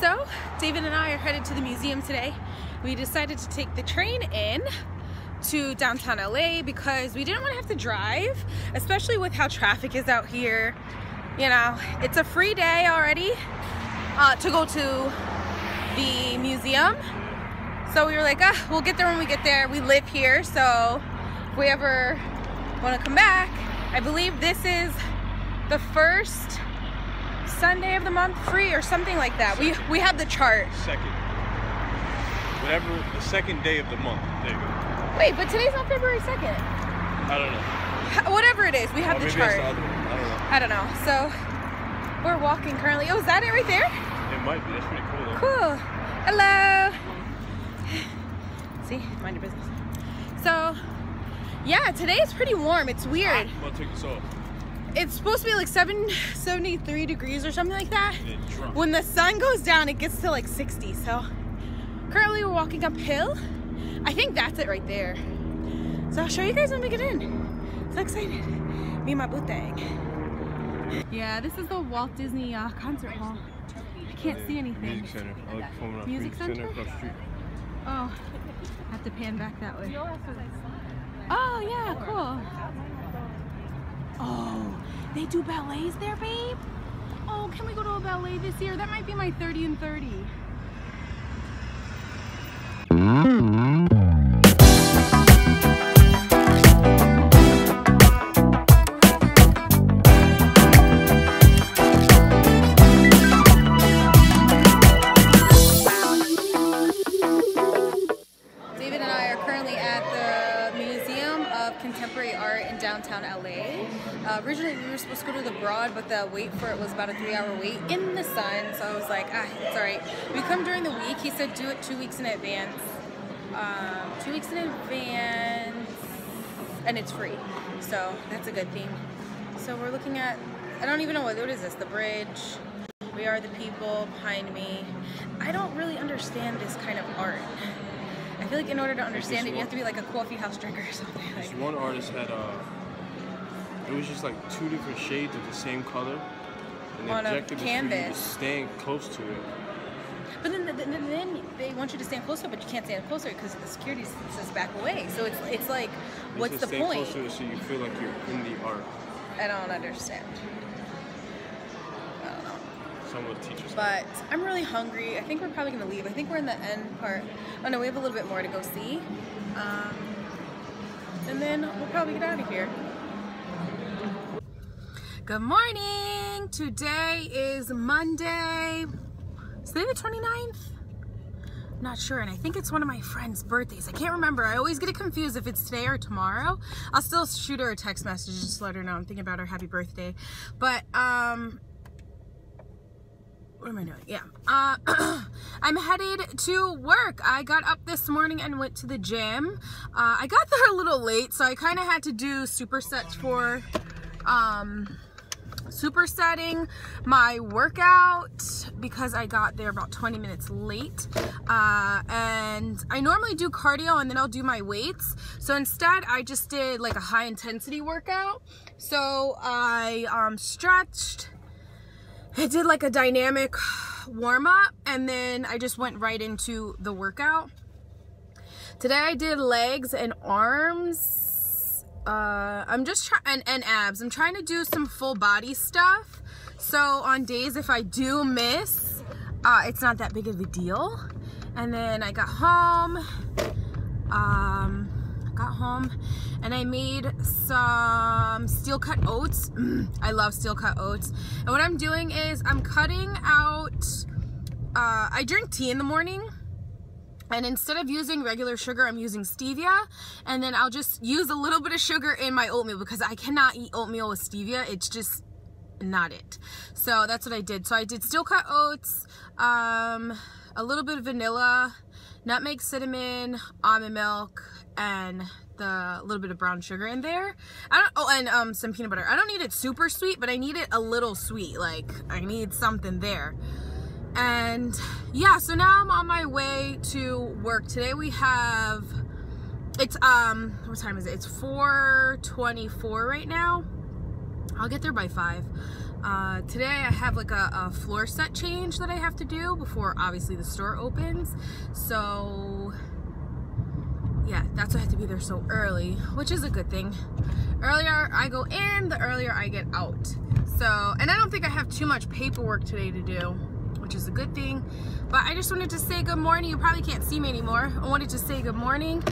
So, David and I are headed to the museum today. We decided to take the train in to downtown LA because we didn't want to have to drive, especially with how traffic is out here. You know, it's a free day already uh, to go to the museum. So we were like, ah, we'll get there when we get there. We live here, so if we ever want to come back, I believe this is the first Sunday of the month free or something like that. We we have the chart. Second. Whatever the second day of the month. There you go. Wait, but today's not February 2nd. I don't know. Whatever it is, we have Or the chart. the. I don't know. I don't know. So we're walking currently. Oh, is that it right there? It might be. That's pretty cool though. Cool. Hello. See, mind your business. So, yeah, today is pretty warm. It's weird. Ah, I'm gonna take this off. It's supposed to be like 7, 73 degrees or something like that. When the sun goes down, it gets to like 60. So, currently we're walking uphill. I think that's it right there. So I'll show you guys when we get in. So excited. Me and my boo thing. Yeah, this is the Walt Disney uh, concert hall. I can't see anything. Music center. Like Music center center? Oh, I have to pan back that way. Oh, yeah, cool. Oh, they do ballets there, babe? Oh, can we go to a ballet this year? That might be my 30 and 30. Supposed to go to the Broad, but the wait for it was about a three-hour wait in the sun. So I was like, ah, it's all right. We come during the week. He said do it two weeks in advance. Um, two weeks in advance, and it's free. So that's a good thing. So we're looking at, I don't even know what, what is this? The bridge. We are the people behind me. I don't really understand this kind of art. I feel like in order to understand it, you have to be like a coffee house drinker or something. This Like, one artist had uh it was just like two different shades of the same color. And the On a objective is for you to canvas. stand close to it. but then, then, then they want you to stand closer, but you can't stand closer because the security says back away. So it's it's like, what's just the stand point? close to it so you feel like you're in the art. I don't understand. I don't know. Someone will teach us. But I'm really hungry. I think we're probably gonna leave. I think we're in the end part. Oh no, we have a little bit more to go see. Um, and then we'll probably get out of here. Good morning! Today is Monday. Is today the 29th? Not sure, and I think it's one of my friend's birthdays. I can't remember. I always get it confused if it's today or tomorrow. I'll still shoot her a text message just to let her know I'm thinking about her happy birthday. But um what am I doing? Yeah. Uh, I'm headed to work. I got up this morning and went to the gym. Uh, I got there a little late, so I kind of had to do supersets for, um, supersetting my workout because I got there about 20 minutes late. Uh, and I normally do cardio and then I'll do my weights. So instead, I just did like a high intensity workout. So I um, stretched. I did like a dynamic warm up and then I just went right into the workout. Today I did legs and arms. Uh, I'm just trying, and, and abs. I'm trying to do some full body stuff. So on days if I do miss, uh, it's not that big of a deal. And then I got home. Um, got home and I made some steel cut oats. Mm, I love steel cut oats. And what I'm doing is I'm cutting out, uh, I drink tea in the morning and instead of using regular sugar, I'm using stevia. And then I'll just use a little bit of sugar in my oatmeal because I cannot eat oatmeal with stevia. It's just not it. So that's what I did. So I did steel cut oats, um, a little bit of vanilla, nutmeg, cinnamon, almond milk, and the little bit of brown sugar in there. I don't, oh, and um, some peanut butter. I don't need it super sweet, but I need it a little sweet. Like I need something there. And yeah, so now I'm on my way to work. Today we have, it's, um, what time is it? It's 4.24 right now. I'll get there by 5. Uh, today I have like a, a, floor set change that I have to do before obviously the store opens. So yeah, that's why I have to be there so early, which is a good thing. Earlier I go in, the earlier I get out. So, and I don't think I have too much paperwork today to do, which is a good thing. But I just wanted to say good morning. You probably can't see me anymore. I wanted to say good morning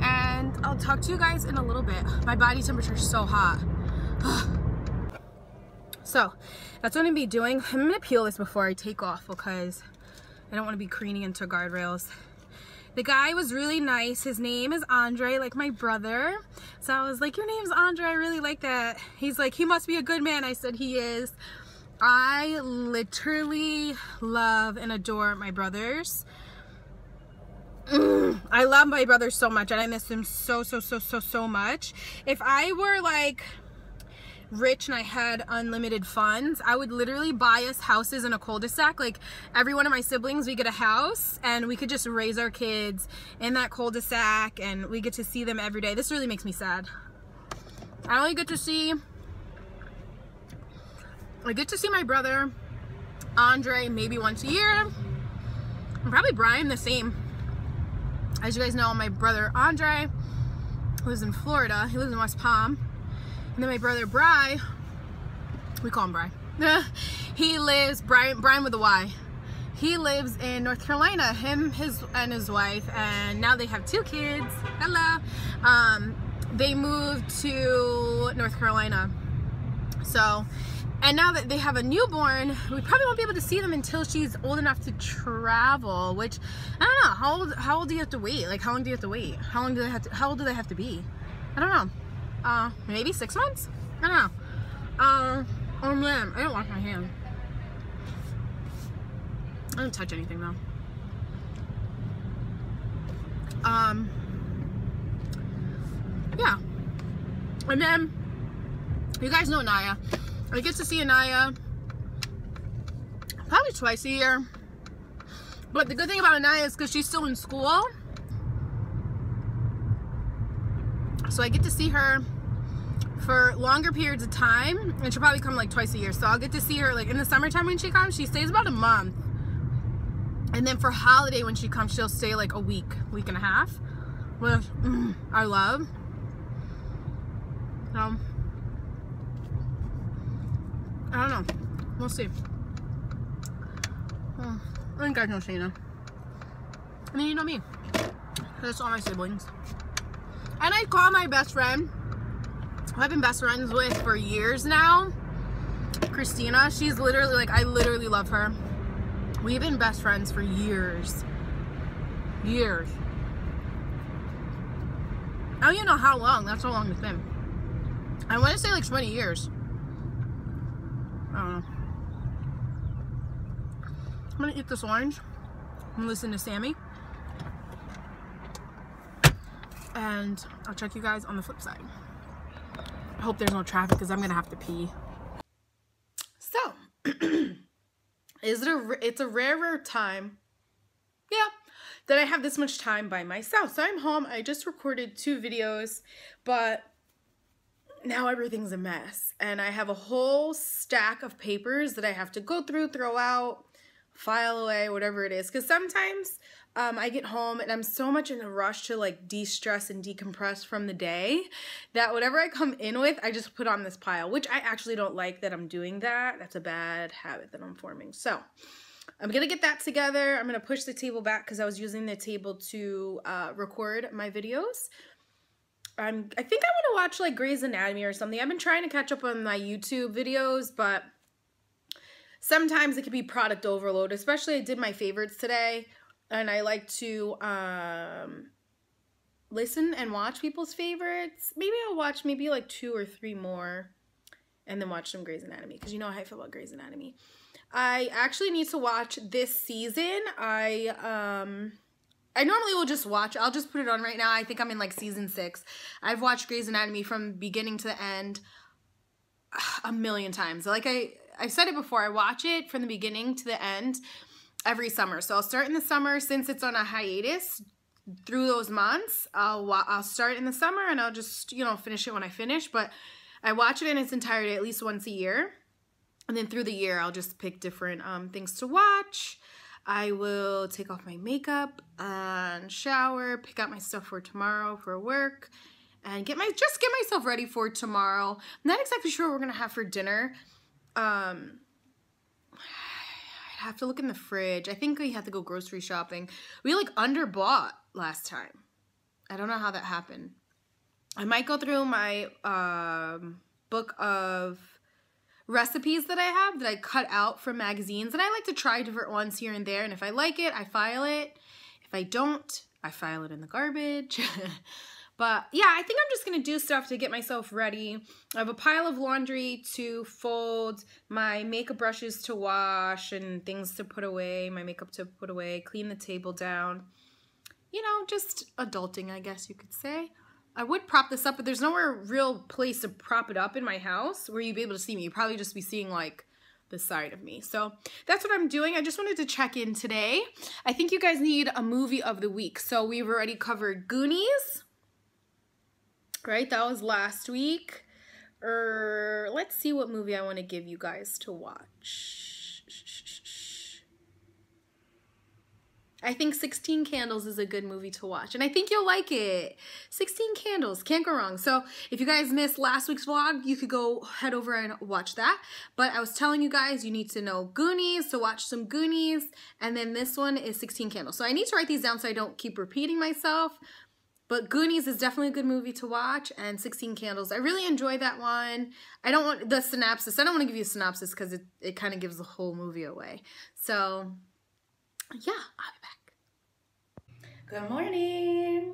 and I'll talk to you guys in a little bit. My body temperature is so hot. so that's what I'm gonna be doing. I'm gonna peel this before I take off because I don't want to be careening into guardrails. The guy was really nice. His name is Andre, like my brother. So I was like, your name's Andre, I really like that. He's like, he must be a good man. I said, he is. I literally love and adore my brothers. Mm, I love my brother so much and I miss him so, so, so, so, so much. If I were like rich and I had unlimited funds, I would literally buy us houses in a cul-de-sac. Like every one of my siblings, we get a house and we could just raise our kids in that cul-de-sac and we get to see them every day. This really makes me sad. I only get to see, I get to see my brother, Andre, maybe once a year. And probably Brian the same. As you guys know, my brother Andre lives in Florida. He lives in West Palm. And then my brother Bry, we call him Bry. he lives, Brian, Brian with a Y. He lives in North Carolina, him, his, and his wife, and now they have two kids. Hello. Um, they moved to North Carolina. So and now that they have a newborn, we probably won't be able to see them until she's old enough to travel, which I don't know. How old how old do you have to wait? Like how long do you have to wait? How long do they have to how old do they have to be? I don't know. Uh maybe six months? I don't know. Uh oh man, I don't wash my hand. I don't touch anything though. Um yeah. And then you guys know Naya. I get to see Anaya probably twice a year. But the good thing about Anaya is because she's still in school. So I get to see her for longer periods of time. And she'll probably come like twice a year. So I'll get to see her like in the summertime when she comes. She stays about a month. And then for holiday when she comes, she'll stay like a week, week and a half. Which mm, I love. So I don't know. We'll see. Oh, I think I know Shayna. I mean, you know me. That's all my siblings. And I call my best friend, who I've been best friends with for years now, Christina. She's literally, like, I literally love her. We've been best friends for years. Years. I don't even know how long. That's how long it's been. I want to say like 20 years. Uh, I'm gonna eat this orange and listen to Sammy. And I'll check you guys on the flip side. I hope there's no traffic because I'm gonna have to pee. So, is it a it's a rare rare time? Yeah, that I have this much time by myself. So I'm home. I just recorded two videos, but now everything's a mess and I have a whole stack of papers that I have to go through, throw out, file away, whatever it is. Because sometimes um, I get home and I'm so much in a rush to like de-stress and decompress from the day that whatever I come in with, I just put on this pile, which I actually don't like that I'm doing that. That's a bad habit that I'm forming. So I'm to get that together. I'm to push the table back because I was using the table to uh, record my videos. I'm, I think I want to watch like Grey's Anatomy or something. I've been trying to catch up on my YouTube videos, but sometimes it can be product overload, especially I did my favorites today and I like to um, listen and watch people's favorites. Maybe I'll watch maybe like two or three more and then watch some Grey's Anatomy because you know how I feel about Grey's Anatomy. I actually need to watch this season. I, um, I normally will just watch. I'll just put it on right now. I think I'm in like season six. I've watched Grey's Anatomy from beginning to the end a million times. Like I, I said it before. I watch it from the beginning to the end every summer. So I'll start in the summer since it's on a hiatus through those months. I'll I'll start in the summer and I'll just you know finish it when I finish. But I watch it in its entirety at least once a year. And then through the year, I'll just pick different um, things to watch. I will take off my makeup and shower, pick out my stuff for tomorrow for work, and get my just get myself ready for tomorrow. I'm not exactly sure what we're gonna have for dinner. Um, I have to look in the fridge. I think we have to go grocery shopping. We like underbought last time. I don't know how that happened. I might go through my um, book of recipes that I have that I cut out from magazines. And I like to try different ones here and there. And if I like it, I file it. If I don't, I file it in the garbage. but yeah, I think I'm just going to do stuff to get myself ready. I have a pile of laundry to fold, my makeup brushes to wash and things to put away, my makeup to put away, clean the table down. You know, just adulting, I guess you could say. I would prop this up, but there's nowhere real place to prop it up in my house where you'd be able to see me. You'd probably just be seeing like the side of me. So that's what I'm doing. I just wanted to check in today. I think you guys need a movie of the week. So we've already covered Goonies, right? That was last week. Er, let's see what movie I want to give you guys to watch. I think 16 Candles is a good movie to watch, and I think you'll like it. 16 Candles, can't go wrong. So if you guys missed last week's vlog, you could go head over and watch that. But I was telling you guys, you need to know Goonies, to watch some Goonies, and then this one is 16 Candles. So I need to write these down so I don't keep repeating myself. But Goonies is definitely a good movie to watch, and 16 Candles. I really enjoy that one. I don't want the synopsis. I don't want to give you a synopsis because it, it kind of gives the whole movie away. So yeah, I'll be back. Good morning.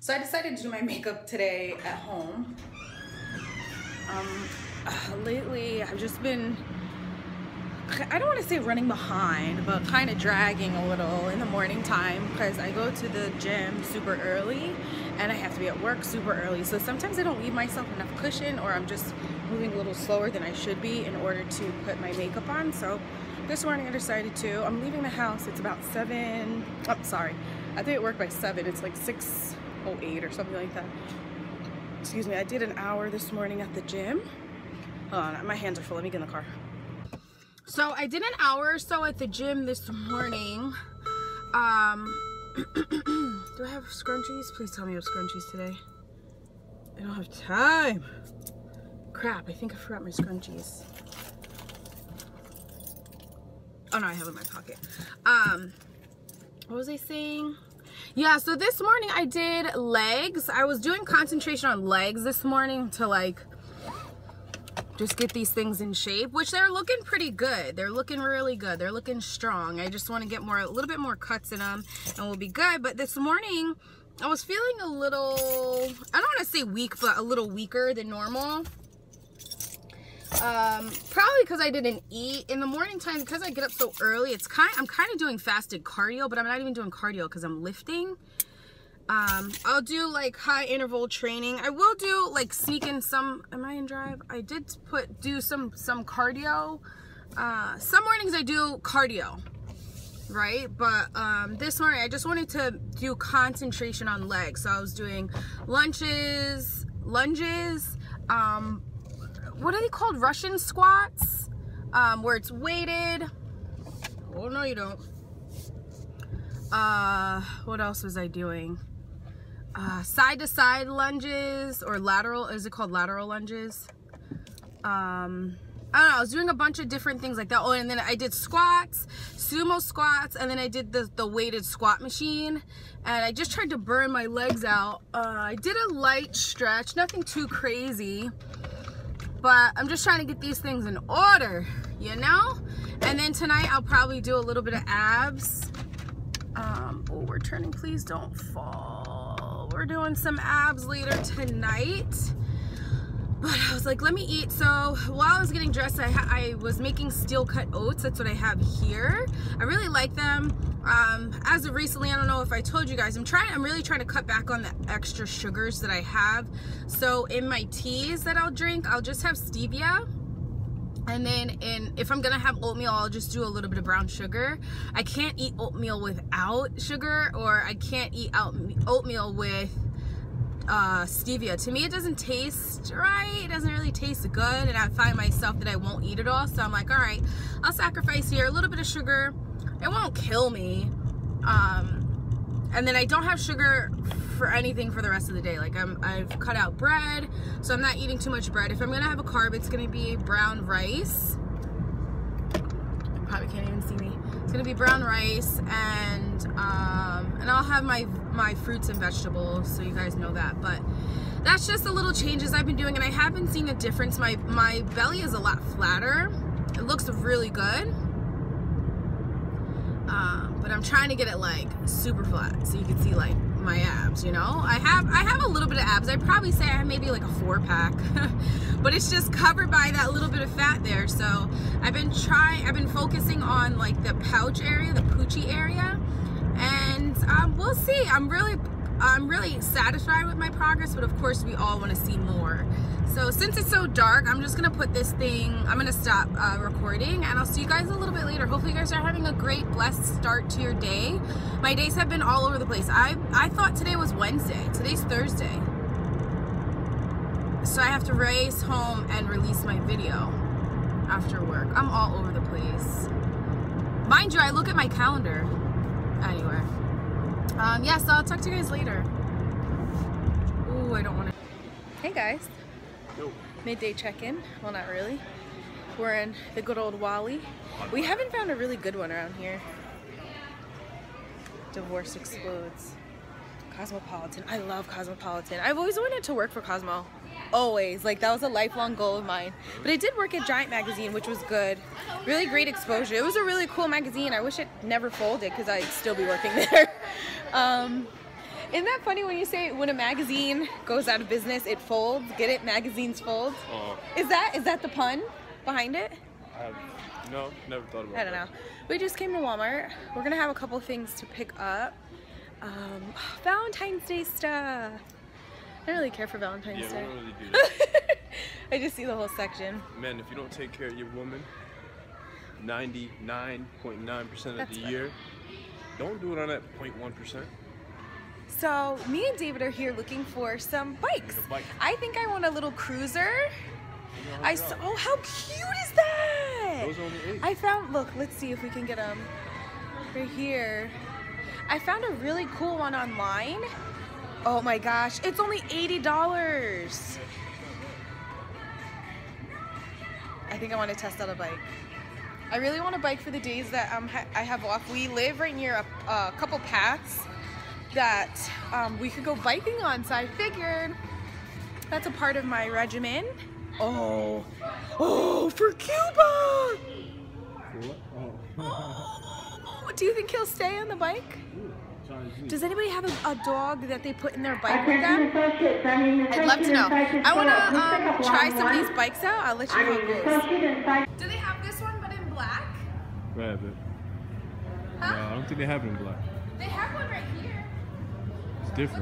So I decided to do my makeup today at home. Um, uh, lately I've just been, I don't want to say running behind, but kind of dragging a little in the morning time because I go to the gym super early and I have to be at work super early. So sometimes I don't leave myself enough cushion or I'm just moving a little slower than I should be in order to put my makeup on. So this morning I decided to, I'm leaving the house, it's about 7, oh, sorry, I think it worked by 7, it's like 6.08 or something like that. Excuse me, I did an hour this morning at the gym. Hold on, my hands are full, let me get in the car. So I did an hour or so at the gym this morning. Um, do I have scrunchies? Please tell me you have scrunchies today. I don't have time. Crap, I think I forgot my scrunchies. Oh no, I have it in my pocket. Um, what was I saying? Yeah, so this morning I did legs. I was doing concentration on legs this morning to like just get these things in shape, which they're looking pretty good. They're looking really good. They're looking strong. I just want to get more, a little bit more cuts in them and we'll be good. But this morning I was feeling a little, I don't want to say weak, but a little weaker than normal um probably because i didn't eat in the morning time because i get up so early it's kind i'm kind of doing fasted cardio but i'm not even doing cardio because i'm lifting. Um i'll do like high interval training. I will do like sneak in some am i in drive? I did put do some some cardio. Uh some mornings i do cardio right? But um this morning i just wanted to do concentration on legs. So i was doing lunges lunges um what are they called? Russian squats, um, where it's weighted. Oh, no, you don't. Uh, what else was I doing? Uh, side to side lunges or lateral, is it called lateral lunges? Um, I don't know, I was doing a bunch of different things like that. Oh, and then I did squats, sumo squats, and then I did the, the weighted squat machine. And I just tried to burn my legs out. Uh, I did a light stretch, nothing too crazy but I'm just trying to get these things in order, you know? And then tonight I'll probably do a little bit of abs. Um, oh, we're turning, please don't fall. We're doing some abs later tonight. But I was like, let me eat. So while I was getting dressed, I, I was making steel cut oats. That's what I have here. I really like them. Um, as of recently, I don't know if I told you guys, I'm trying, I'm really trying to cut back on the extra sugars that I have. So in my teas that I'll drink, I'll just have stevia. And then in if I'm gonna have oatmeal, I'll just do a little bit of brown sugar. I can't eat oatmeal without sugar or I can't eat oatmeal with uh, stevia. To me, it doesn't taste right. It doesn't really taste good, and I find myself that I won't eat it all. So I'm like, all right, I'll sacrifice here a little bit of sugar. It won't kill me. Um, and then I don't have sugar for anything for the rest of the day. Like I'm, I've cut out bread, so I'm not eating too much bread. If I'm gonna have a carb, it's gonna be brown rice. You probably can't even see me. It's gonna be brown rice, and um, and I'll have my my fruits and vegetables, so you guys know that. But that's just the little changes I've been doing, and I have been seeing a difference. My my belly is a lot flatter. It looks really good. Um, but I'm trying to get it like super flat so you can see like my abs you know? I have I have a little bit of abs. I'd probably say I have maybe like a four pack but it's just covered by that little bit of fat there. So I've been trying I've been focusing on like the pouch area the poochie area and um, we'll see. I'm really I'm really satisfied with my progress but of course we all want to see more so since it's so dark, I'm just gonna put this thing, I'm gonna stop uh, recording and I'll see you guys a little bit later. Hopefully you guys are having a great, blessed start to your day. My days have been all over the place. I, I thought today was Wednesday. Today's Thursday. So I have to race home and release my video after work. I'm all over the place. Mind you, I look at my calendar. Anyway. Um, yeah, so I'll talk to you guys later. Ooh, I don't want to. Hey guys. Midday check-in. Well, not really. We're in the good old Wally. We haven't found a really good one around here. Divorce explodes. Cosmopolitan. I love Cosmopolitan. I've always wanted to work for Cosmo. Always. Like, that was a lifelong goal of mine. But I did work at Giant Magazine, which was good. Really great exposure. It was a really cool magazine. I wish it never folded because I'd still be working there. um, isn't that funny when you say when a magazine goes out of business, it folds? Get it? Magazines fold. Uh, Is that is that the pun behind it? I have, no, never thought about it. I don't that. know. We just came to Walmart. We're gonna have a couple things to pick up. Um, Valentine's Day stuff. I don't really care for Valentine's Yeah, we Day. don't really do that. I just see the whole section. Man, if you don't take care of your woman 99.9% of That's the fair. year, don't do it on that 0.1%. So me and David are here looking for some bikes. bike. I think I want a little cruiser. I saw. Oh, how cute is that? Those are only eight. I found. Look, let's see if we can get them right here. I found a really cool one online. Oh my gosh, it's only eighty dollars. I think I want to test out a bike. I really want a bike for the days that um, I have off. We live right near a, a couple paths that um, we could go biking on, so I figured that's a part of my regimen. Oh, oh, for Cuba! Oh, do you think he'll stay on the bike? Does anybody have a, a dog that they put in their bike with them? I'd love to know. I want to um, try some of these bikes out. I'll let you know how it goes. Do they have this one but in black? Rabbit. Huh? No, I don't think they have it in black. They have one right here. Different.